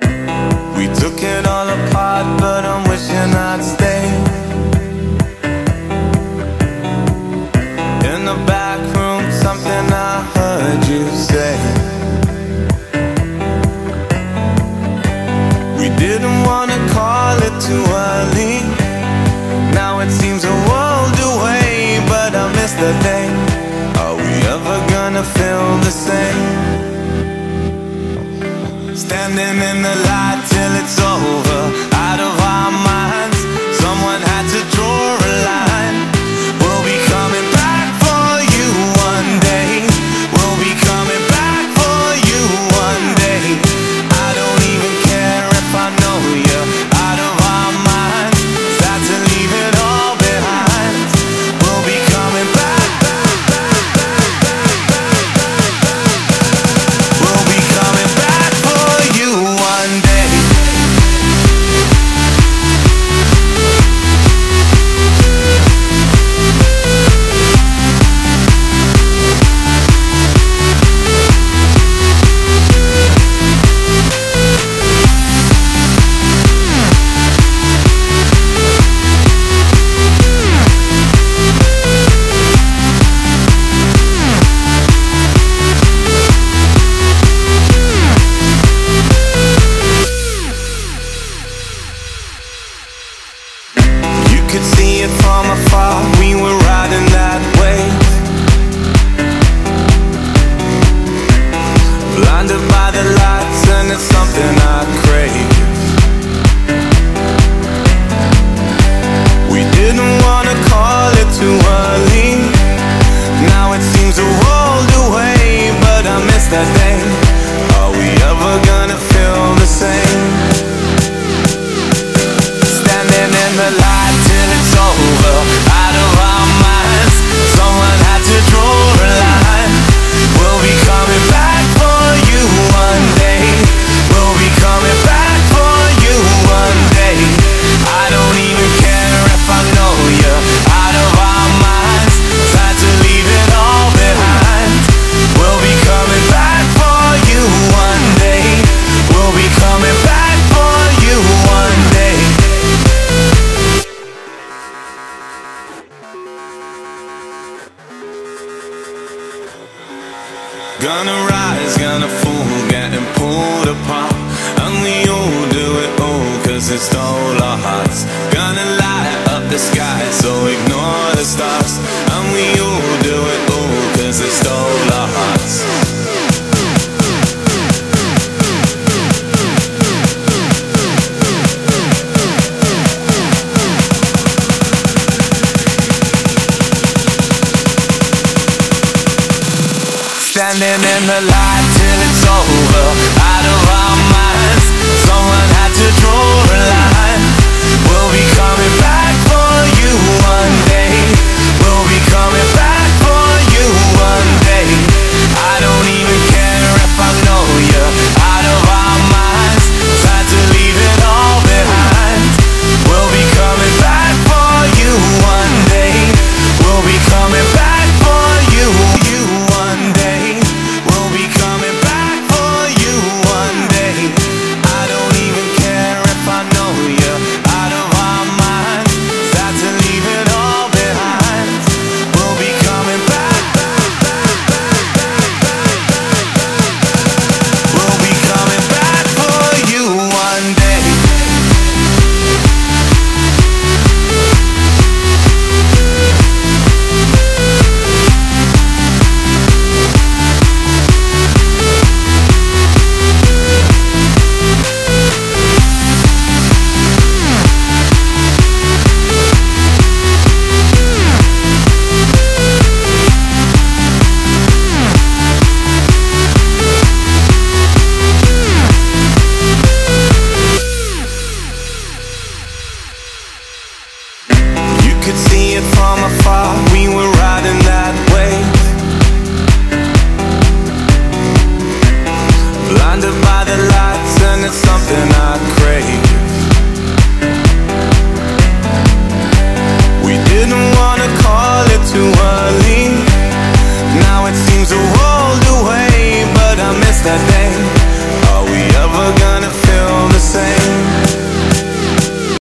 We took it all apart, but I'm wishing I'd stay. In the back room, something I heard you say. We didn't wanna call it too early. Now it seems a world away, but I miss the day. Are we ever gonna feel the same? standing in the light. could see it from afar. We were riding that wave Blinded by the light Gonna rise, gonna fall, getting pulled apart. And we all do it all cause it stole our hearts. Gonna light up the sky so ignore the stars. Standing in the light till it's over. Out of our minds Someone had to draw a line. could see it from afar. We were riding that wave Blinded